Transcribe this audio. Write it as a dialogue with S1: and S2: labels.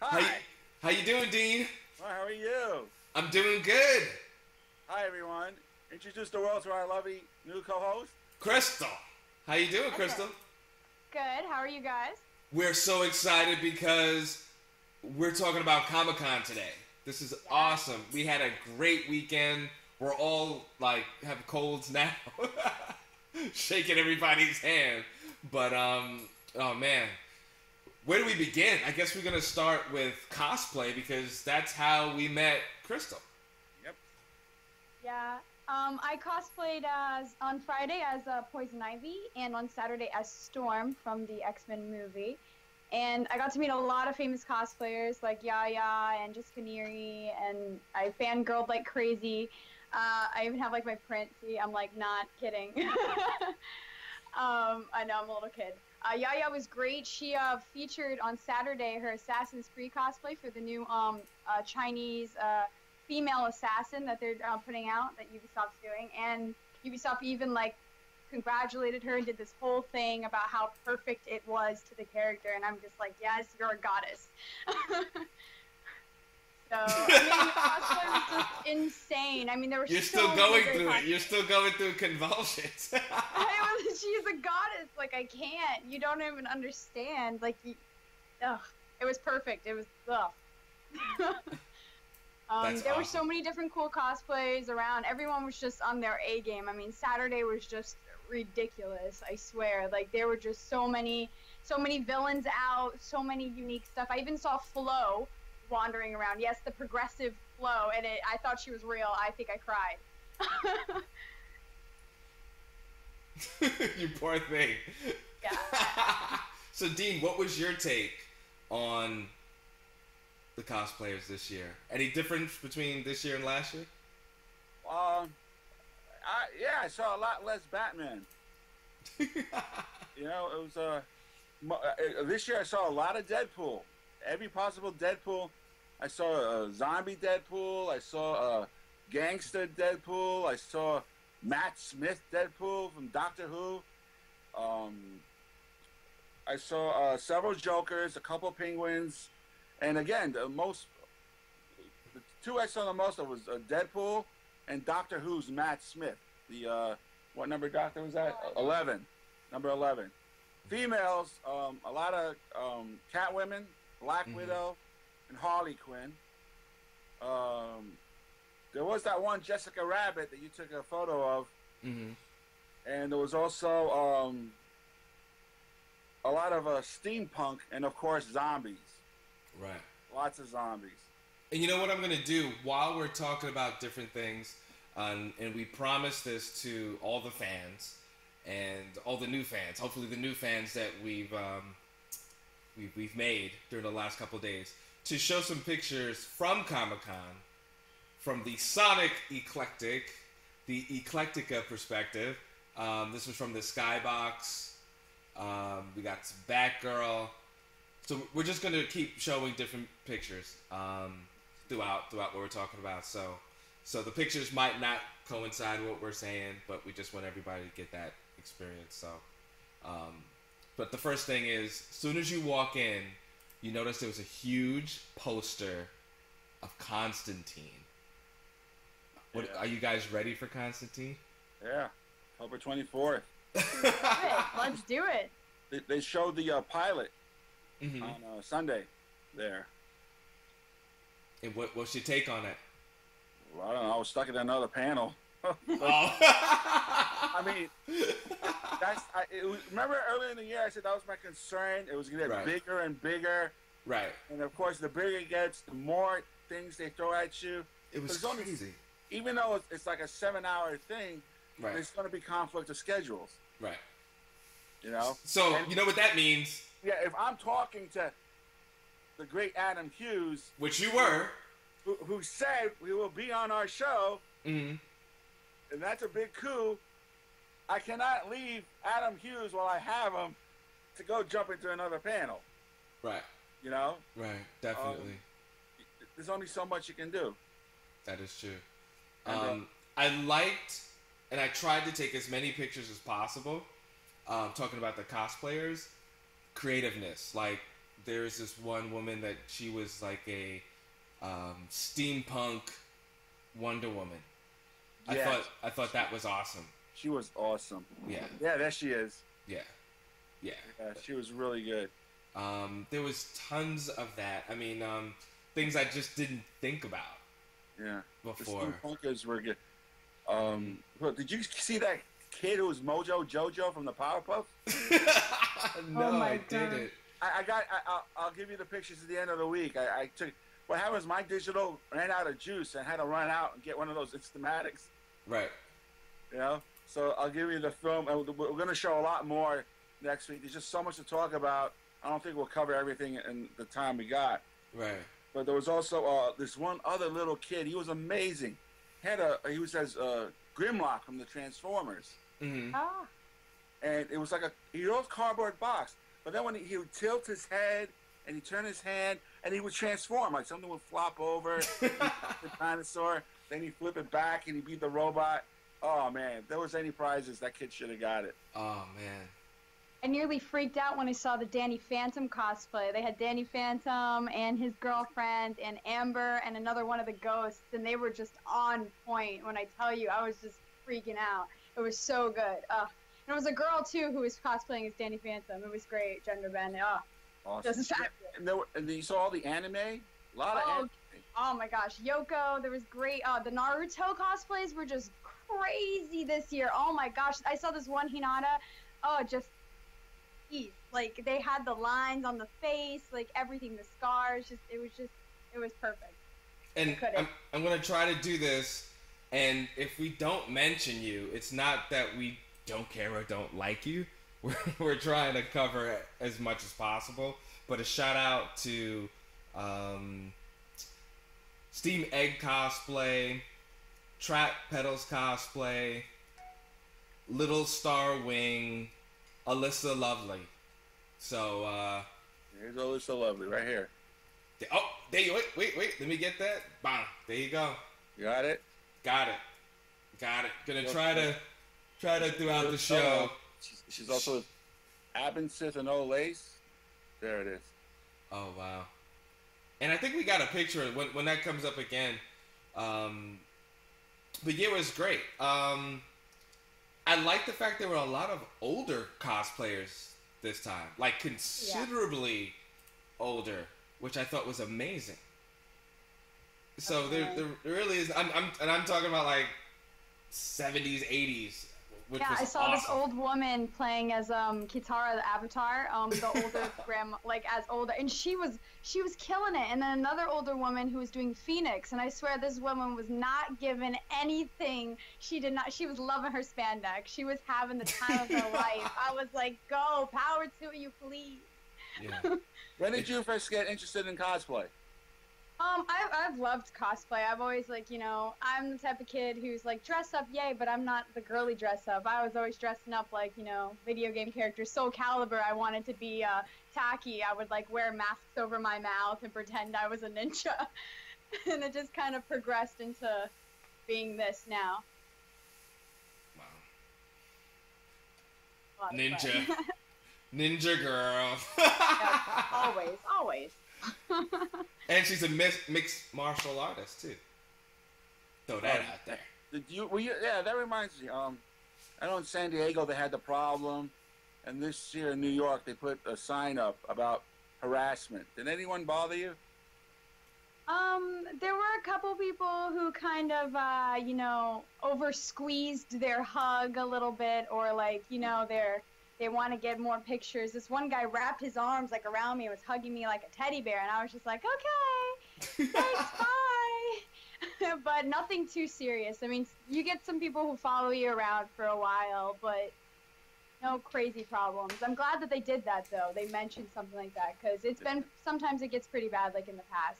S1: How you,
S2: Hi.
S1: how you doing, Dean?
S2: Well, how are you?
S1: I'm doing good.
S2: Hi, everyone. Introduce the world to our lovely new co-host.
S1: Crystal, how you doing, Crystal?
S3: Good. How are you guys?
S1: We're so excited because we're talking about Comic Con today. This is awesome. We had a great weekend. We're all like have colds now, shaking everybody's hand. But um, oh man, where do we begin? I guess we're gonna start with cosplay because that's how we met Crystal.
S2: Yep.
S3: Yeah. Um, I cosplayed as on Friday as uh, Poison Ivy and on Saturday as Storm from the X Men movie. And I got to meet a lot of famous cosplayers like Yaya and Jessica Nigri, and I fangirled like crazy. Uh, I even have like my print. See, I'm like not kidding. um, I know I'm a little kid. Uh, Yaya was great. She uh, featured on Saturday her Assassin's Creed cosplay for the new um, uh, Chinese uh, female assassin that they're uh, putting out that Ubisoft's doing, and Ubisoft even like congratulated her and did this whole thing about how perfect it was to the character, and I'm just like, yes, you're a goddess. so I mean, the cosplay was just insane. I mean, there were
S1: You're
S3: so
S1: still going through it. You're still going through convulsions.
S3: I was, she's a goddess. Like I can't. You don't even understand. Like, you, ugh, it was perfect. It was ugh. um, there were so many different cool cosplays around. Everyone was just on their A game. I mean, Saturday was just ridiculous. I swear. Like there were just so many, so many villains out. So many unique stuff. I even saw Flo wandering around. Yes, the progressive Flo, and it, I thought she was real. I think I cried.
S1: you poor thing.
S3: Yeah.
S1: so, Dean, what was your take on the cosplayers this year? Any difference between this year and last year?
S2: Um, I, yeah, I saw a lot less Batman. You know, it was uh, uh, this year I saw a lot of Deadpool. Every possible Deadpool. I saw a zombie Deadpool. I saw a gangster Deadpool. I saw Matt Smith Deadpool from Doctor Who. Um, I saw uh, several Jokers, a couple Penguins, and again, the most, the two I saw the most of was uh, Deadpool and Doctor Who's Matt Smith. The uh, what number Doctor was that? Eleven, number eleven. Females, um, a lot of um, Catwomen, Black
S1: Mhm.
S2: Widow, and Harley Quinn. Um, there was that one Jessica Rabbit that you took a photo of,
S1: Mm-hmm.
S2: and there was also um, a lot of uh, steampunk, and of course zombies.
S1: Right.
S2: Lots of zombies.
S1: And you know what I'm going to do while we're talking about different things, um, and we promise this to all the fans and all the new fans. Hopefully, the new fans that we've um, we've, we've made during the last couple of days to show some pictures from Comic Con from the Sonic Eclectic, the Eclecticka perspective. Um, this was from the Skybox. Um, we got Batgirl. So we're just gonna keep showing different pictures um, throughout throughout what we're talking about. So so the pictures might not coincide with what we're saying, but we just want everybody to get that experience. So, um, but the first thing is, as soon as you walk in, you notice there was a huge poster of Constantine. What
S2: Yeah.
S1: are you guys ready for Constantine?
S2: Yeah, October 24th.
S3: Good. Let's do it.
S2: They, they showed the uh, pilot
S1: Mhm.
S2: on uh, Sunday there.
S1: And what, what's your take on it?
S2: Well, I don't know. I was stuck in another panel.
S1: Oh.
S2: I mean, that's. I, it was, remember earlier in the year, I said that was my concern. It was going to get
S1: Right.
S2: bigger and bigger,
S1: right.
S2: and of course, the bigger it gets, the more things they throw at you.
S1: It was
S2: But it's only-
S1: crazy.
S2: Even though it's, it's like a seven-hour thing,
S1: Right.
S2: there's going to be conflict of schedules.
S1: Right.
S2: You know.
S1: So
S2: And-
S1: you know what that means,
S2: Yeah, if I'm talking to the great Adam Hughes,
S1: which you were.
S2: who, who said we will be on our show,
S1: hmm
S2: and that's a big coup. I cannot leave Adam Hughes while I have him to go jump into another panel.
S1: Right.
S2: You know,
S1: Right. Definitely.
S2: there's only so much you can do.
S1: that is true.
S2: And, uh,
S1: Um, I liked, and I tried to take as many pictures as possible. Um, talking about the cosplayers, creativeness. Like there's this one woman that she was like a um, steampunk Wonder Woman. I
S2: Yes.
S1: thought I thought that was awesome.
S2: She was awesome.
S1: Yeah,
S2: Yeah, there she is.
S1: yeah, yeah.
S2: Yeah, she was really good.
S1: Um, there was tons of that. I mean, um, things I just didn't think about
S2: Yeah. Before. The
S1: before.
S2: steampunkers were good. Um, look, did you see that kid who was Mojo Jojo from the Powerpuff?
S1: no,
S3: Oh my
S1: I
S3: God.
S1: didn't.
S2: I, I got. I, I'll, I'll give you the pictures at the end of the week. I, I took. What happened was my digital ran out of juice and had to run out and get one of those Instamatics.
S1: Right.
S2: You know. So I'll give you the film. and We're going to show a lot more next week. There's just so much to talk about. I don't think we'll cover everything in the time we got.
S1: Right.
S2: But there was also uh, this one other little kid. He was amazing. Had a he was as uh, Grimlock from the Transformers,
S1: hmm
S3: Ah,
S2: and it was like a he was cardboard box. But then when he, he would tilt his head and he turn his hand and he would transform, like something would flop over, the dinosaur. Then he'd flip it back and he beat the robot. Oh man, if there was any prizes, that kid should have got it.
S1: Oh man.
S3: I nearly freaked out when I saw the Danny Phantom cosplay. They had Danny Phantom and his girlfriend and Amber and another one of the ghosts, and they were just on point. When I tell you, I was just freaking out. It was so good. Uh, and it was a girl too who was cosplaying as Danny Phantom. It was great, gender bending. Oh,
S2: Awesome.
S3: just fabulous.
S2: And, there, were- and you saw all the anime. A lot of
S3: Oh,
S2: anime.
S3: Oh my gosh, Yoko, there was great. Uh, the Naruto cosplays were just crazy this year. Oh my gosh, I saw this one Hinata. Oh, just ease. Like they had the lines on the face, like everything, the scars. Just it was just it was perfect.
S1: And. I'm, I'm gonna try to do this. And if we don't mention you, it's not that we don't care or don't like you. We're, we're trying to cover as much as possible. But a shout out to um, Steam Egg cosplay, Track Pedals cosplay, Little Star Wing, Alyssa Lovely. So, uh,
S2: Here's Alyssa Lovely right here.
S1: oh, there you wait, wait, wait. Let me get that. Bang. There you go.
S2: You got it.
S1: Got it. Got it. Gonna try to try to throughout the show.
S2: She's, she's also Abensith and O Lace. There it is.
S1: Oh wow. And I think we got a picture when when that comes up again. Um, but yeah, it was great. Um, I like the fact there were a lot of older cosplayers this time, like considerably older, which I thought was amazing. So there,
S3: Okay.
S1: there, there really is. I'm, I'm, and I'm talking about like 70s, 80s, which
S3: yeah,
S1: was
S3: I saw this old woman playing as um Katara the Avatar, um the older grandma, like as older, and she was she was killing it. And then another older woman who was doing Phoenix, and I swear this woman was not given anything. She did not. She was loving her spandex. She was having the time of her life. I was like, go, power to you, please.
S1: Yeah.
S2: When did you first get interested in cosplay?
S3: Um, I've, I've loved cosplay. I've always like, you know, I'm the type of kid who's like dress up, yay, but I'm not the girly dress up. I was always dressing up like, you know, video game characters. Soul Calibur, I wanted to be uh, Taki. I would like wear masks over my mouth and pretend I was a ninja, and it just kind of progressed into being this now.
S1: Wow.
S3: A lot of
S1: Ninja. Ninja girl.
S3: Always, always.
S1: And she's a mix, mixed martial artist too. Throw that
S2: Oh,
S1: out there.
S2: Did you? Well, you, yeah, that reminds me. Um, I know in San Diego they had the problem, and this year in New York they put a sign up about harassment. Did anyone bother you?
S3: Um, there were a couple people who kind of, uh, you know, over squeezed their hug a little bit, or like, you know, they're they want to get more pictures. This one guy wrapped his arms like around me and was hugging me like a teddy bear, and I was just like, okay, thanks, bye. but nothing too serious. I mean, you get some people who follow you around for a while, but no crazy problems. I'm glad that they did that though. They mentioned something like that because it's been sometimes it gets pretty bad, like in the past.